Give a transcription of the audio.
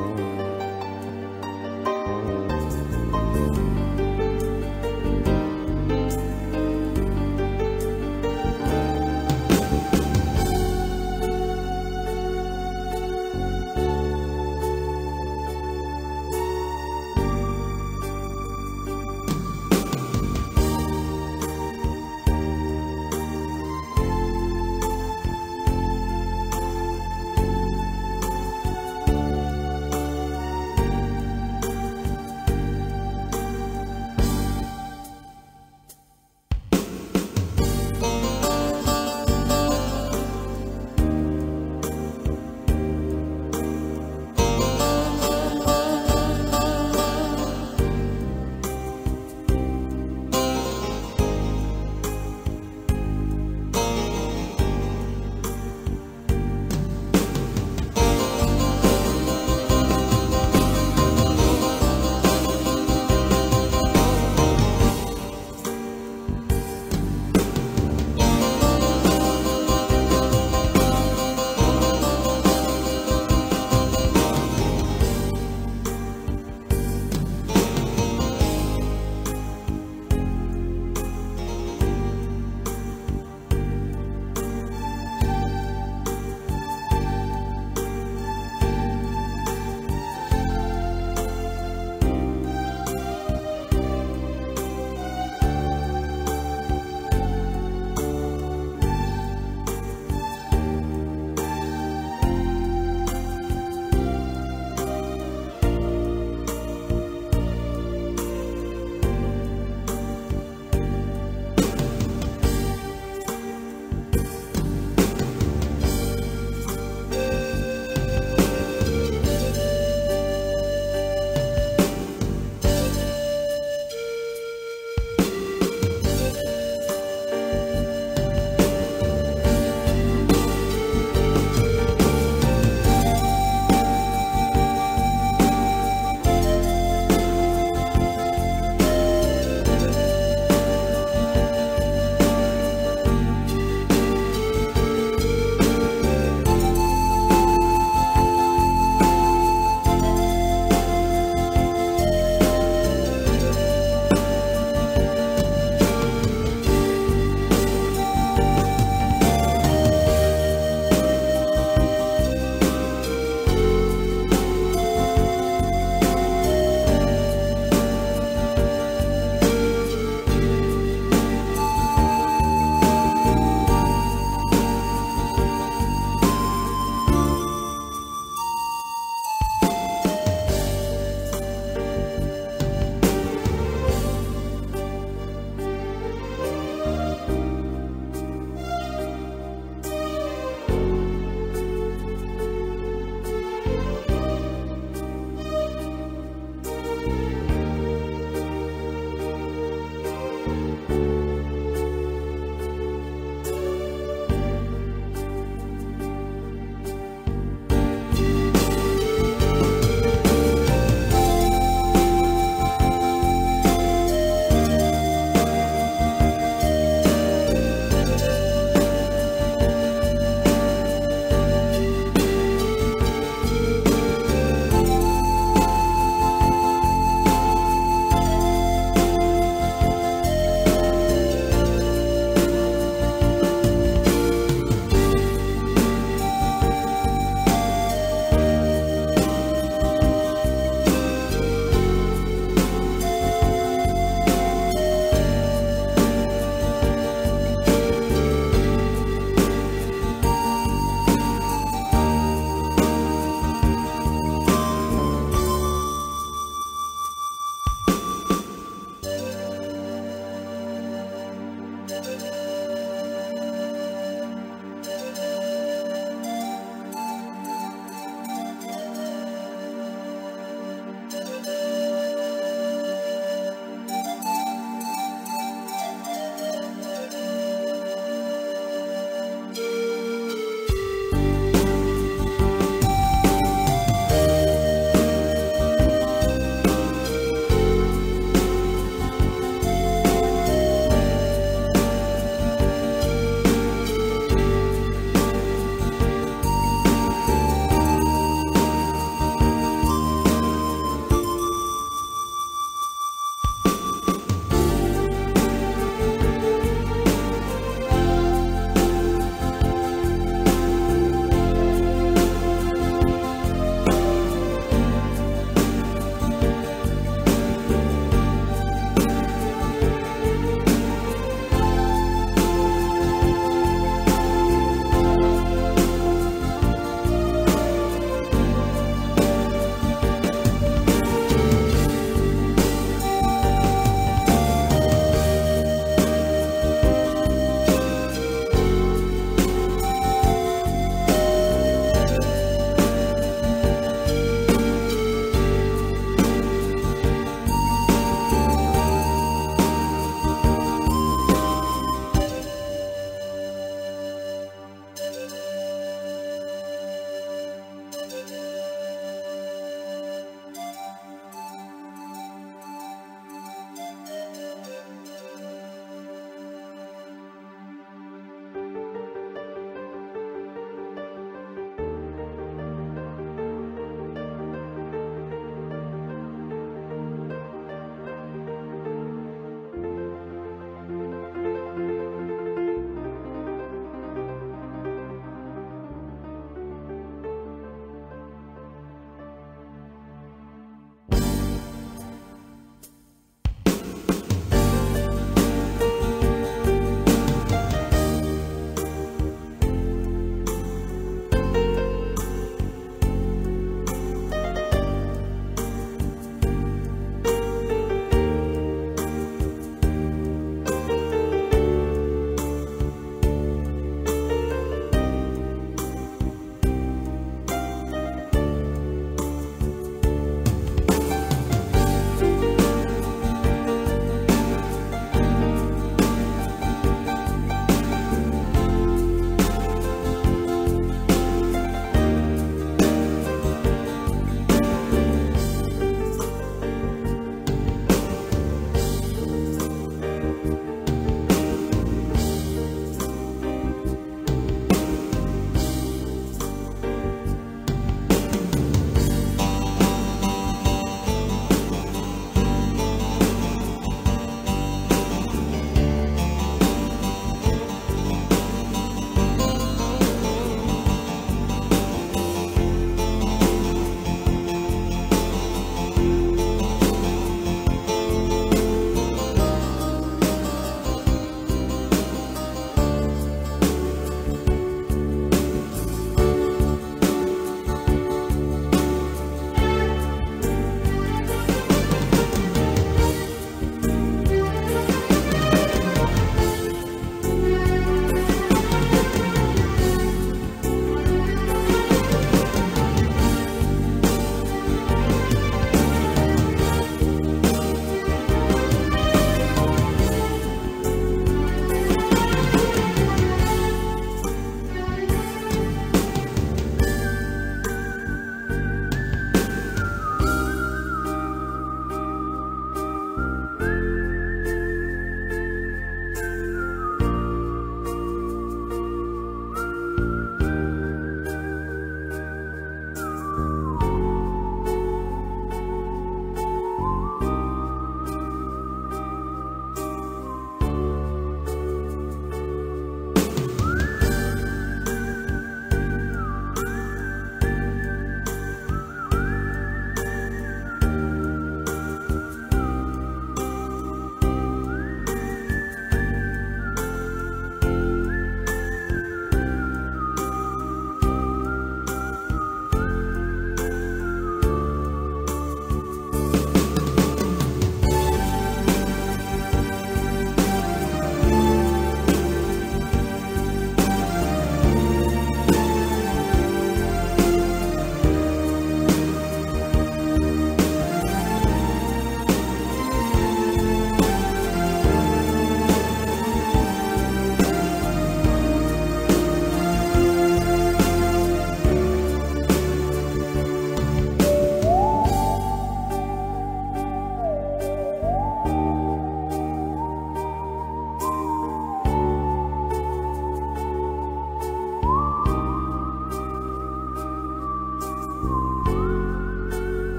Oh.